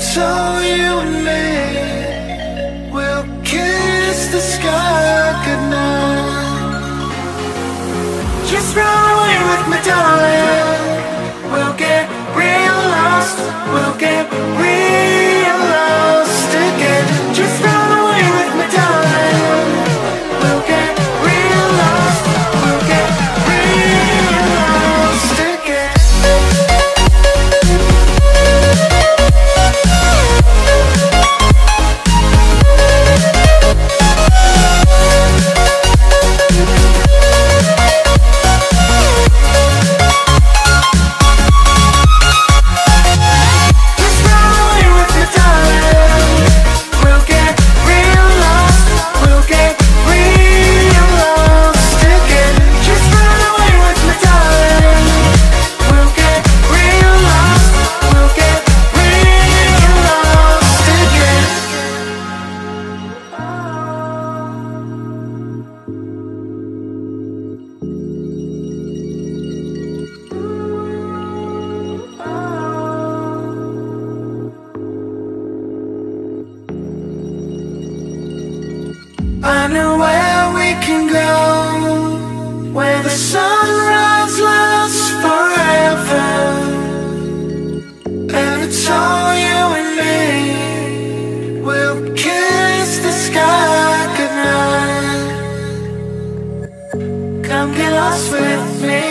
That's all you and me. We'll kiss the sky. sunrise lasts forever. And it's all you and me. We'll kiss the sky goodnight. Come get lost with me.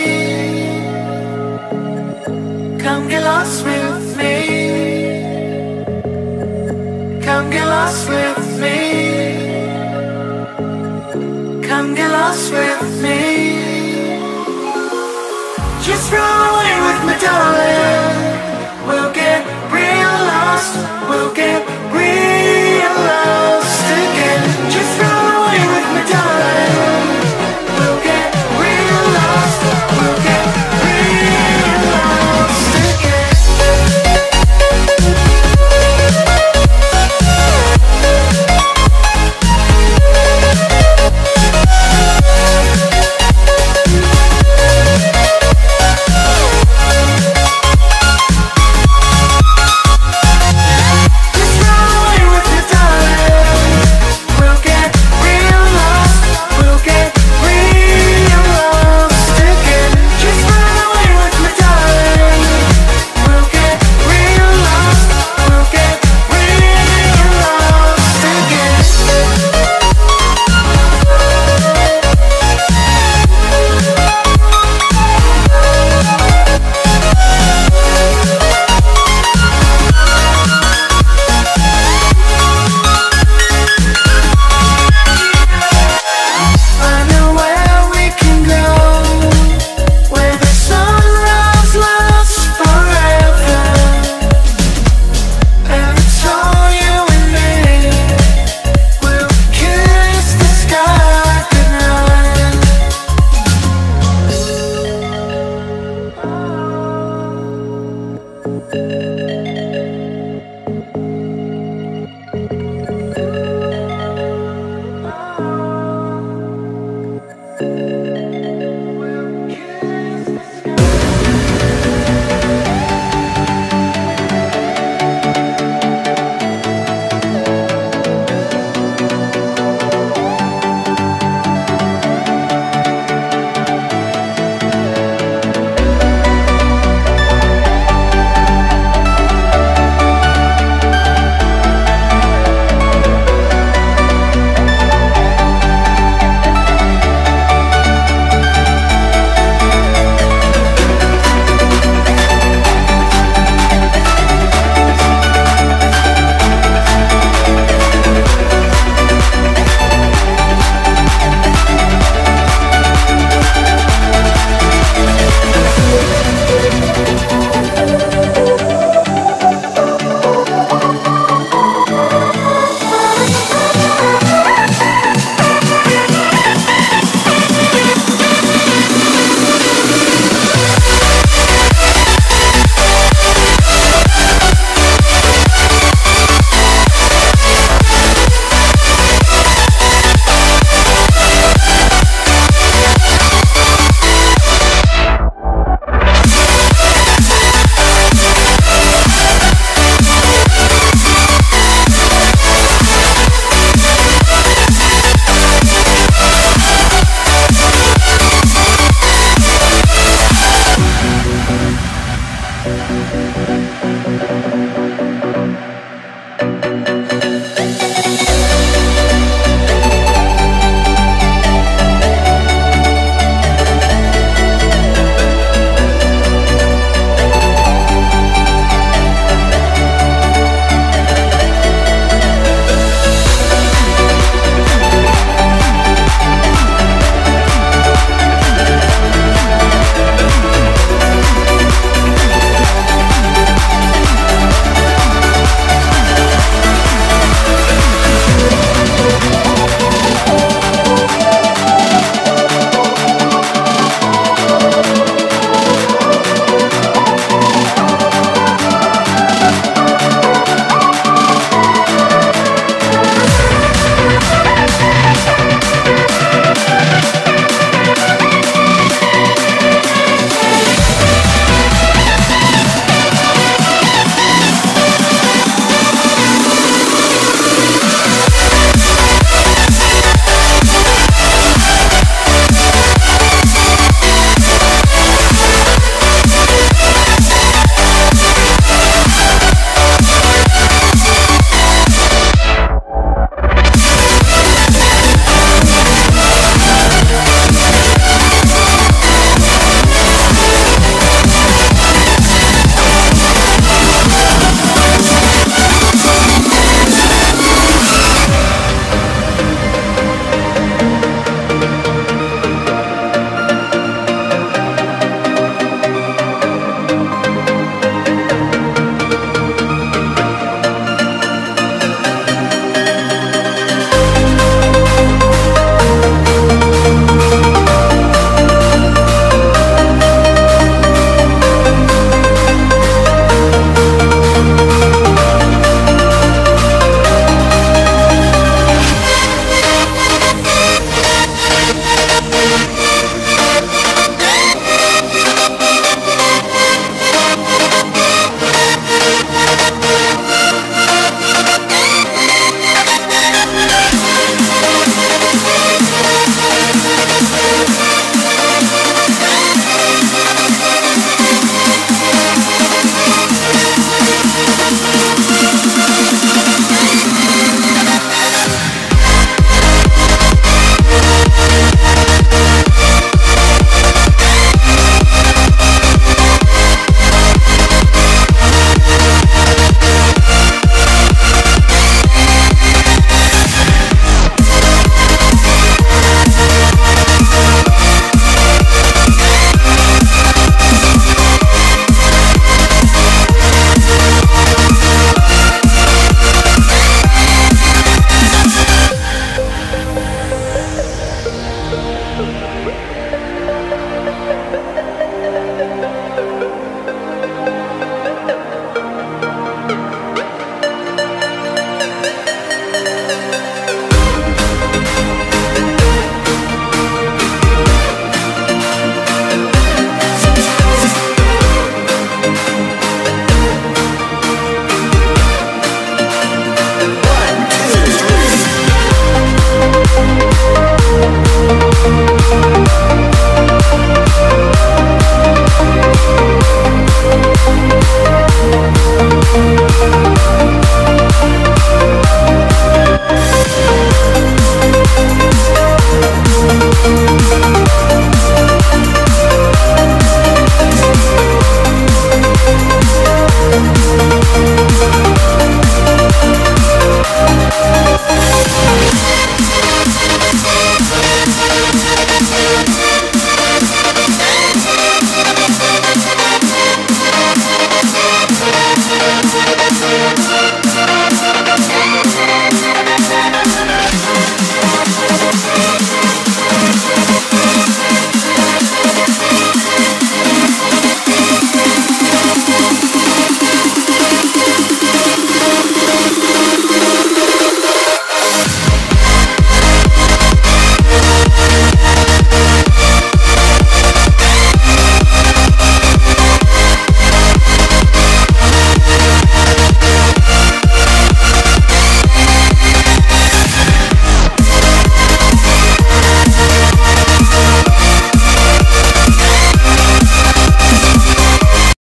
Come get lost with me. Come get lost with me. Come get lost with me just rolling with me, darling.